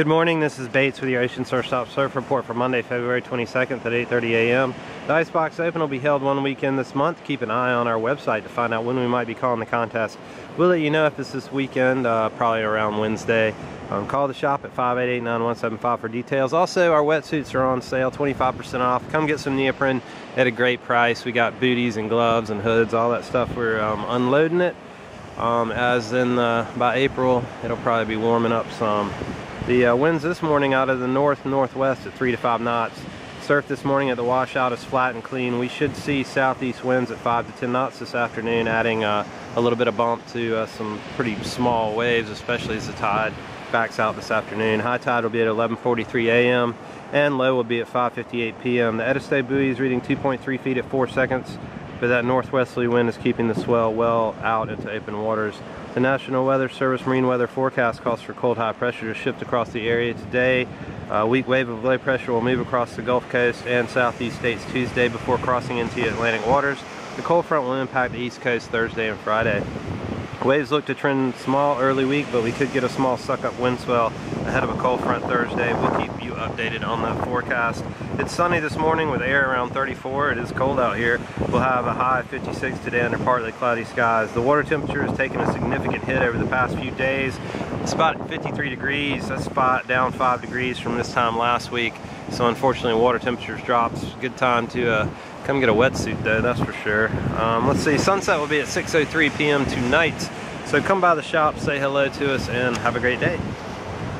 Good morning, this is Bates with your Ocean Surf Shop Surf Report for Monday, February 22nd at 8.30 a.m. The Icebox Open will be held one weekend this month. Keep an eye on our website to find out when we might be calling the contest. We'll let you know if it's this weekend, uh, probably around Wednesday. Um, call the shop at 588-9175 for details. Also, our wetsuits are on sale, 25% off. Come get some neoprene at a great price. We got booties and gloves and hoods, all that stuff. We're um, unloading it. Um, as in uh, by April, it'll probably be warming up some. The uh, winds this morning out of the north northwest at 3 to 5 knots. Surf this morning at the washout is flat and clean. We should see southeast winds at 5 to 10 knots this afternoon, adding uh, a little bit of bump to uh, some pretty small waves, especially as the tide backs out this afternoon. High tide will be at 11.43 a.m. and low will be at 5.58 p.m. The Edisto buoy is reading 2.3 feet at 4 seconds, but that northwesterly wind is keeping the swell well out into open waters. The National Weather Service marine weather forecast calls for cold high pressure to shift across the area today. A weak wave of low pressure will move across the Gulf Coast and southeast states Tuesday before crossing into Atlantic waters. The cold front will impact the East Coast Thursday and Friday. Waves look to trend small early week, but we could get a small suck-up wind swell ahead of a cold front Thursday. We'll keep you updated on that forecast. It's sunny this morning with air around 34. It is cold out here. We'll have a high 56 today under partly cloudy skies. The water temperature has taken a significant hit over the past few days. It's about 53 degrees. That's spot down 5 degrees from this time last week. So unfortunately water temperatures dropped. Good time to uh, Come get a wetsuit though, that's for sure. Um, let's see, sunset will be at 6.03 p.m. tonight. So come by the shop, say hello to us, and have a great day.